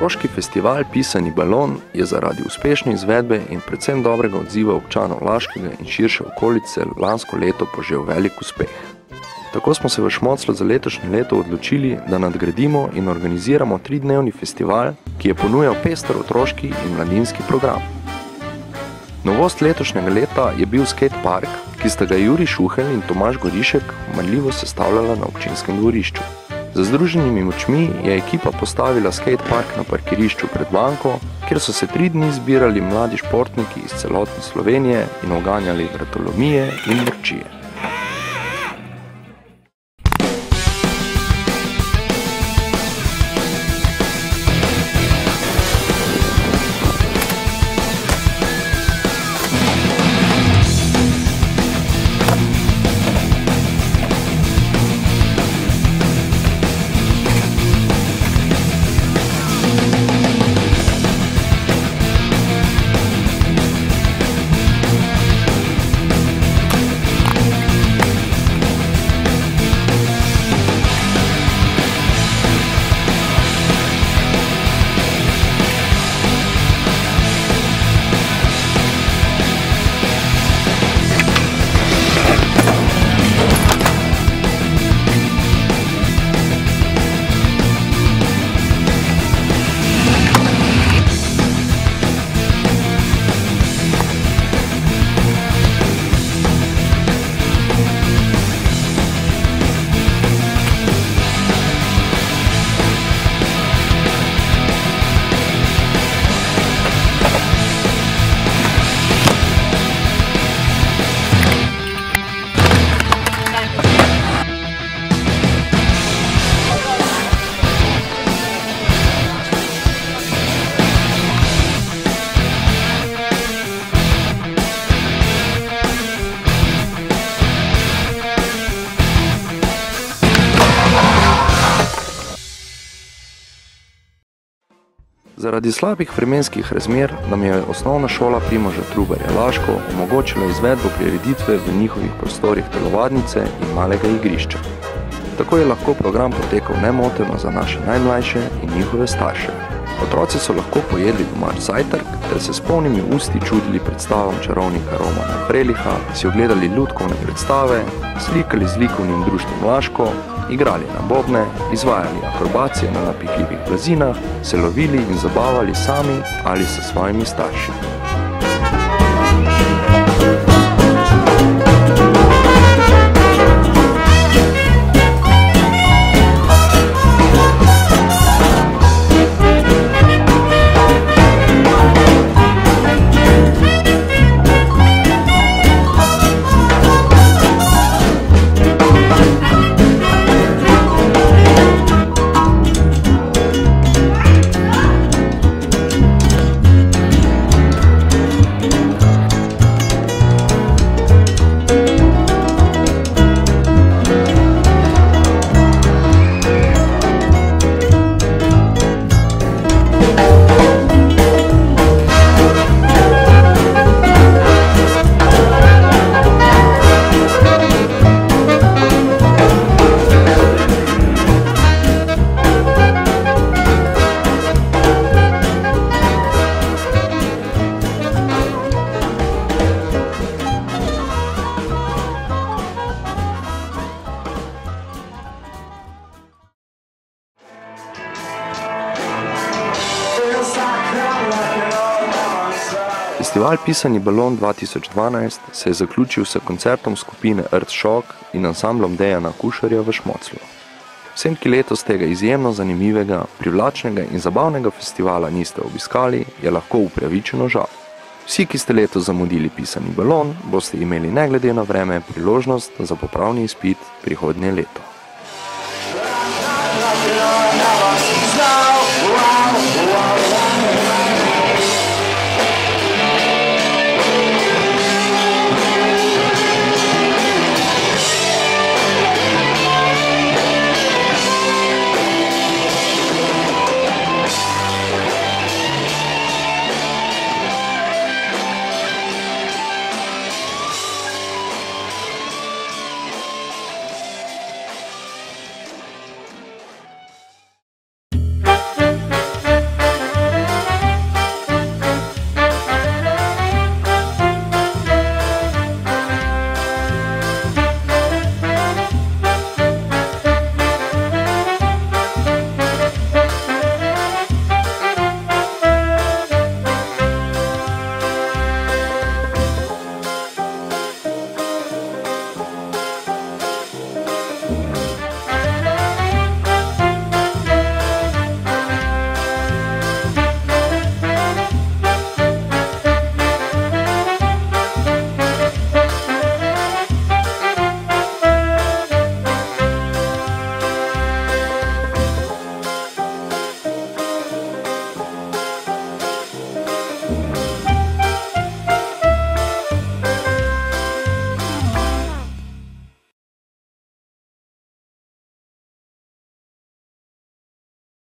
Otroški festival Pisani balon je zaradi uspešne izvedbe in predvsem dobrega odziva občanov Laškega in širše okolice lansko leto požel velik uspeh. Tako smo se v Šmoclo za letošnje leto odločili, da nadgradimo in organiziramo tridnevni festival, ki je ponujal pester otroški in mladinski program. Novost letošnjega leta je bil skate park, ki sta ga Juri Šuhel in Tomaž Gorišek marljivo sestavljala na občinskem dvorišču. Za združenimi močmi je ekipa postavila skate park na parkirišču pred banko, kjer so se tri dni zbirali mladi športniki iz celotne Slovenije in oganjali vratolomije in vrčije. Zaradi slabih vremenskih razmer nam je osnovna šola Primoža Trubarja Laško omogočila izvedbo prireditve v njihovih prostorih telovadnice in malega igrišča. Tako je lahko program potekal nemoteno za naše najmlajše in njihove starše. Otroci so lahko pojedli domač zajtrk ter se s polnimi usti čudili predstavom čarovnika Romana Freliha, si ogledali ljudkovne predstave, slikali z likovnim društvom Laško igrali na bobne, izvajali akrobacije na napihljivih blazinah, se lovili in zabavali sami ali s svojimi starši. Festival Pisani balon 2012 se je zaključil s koncertom skupine Earth Shock in ansamblom Dejana Kušarja v Šmoclu. Vsem, ki letos tega izjemno zanimivega, privlačnega in zabavnega festivala niste obiskali, je lahko upravičeno žal. Vsi, ki ste letos zamudili pisani balon, boste imeli ne glede na vreme priložnost za popravni izpit prihodnje leto.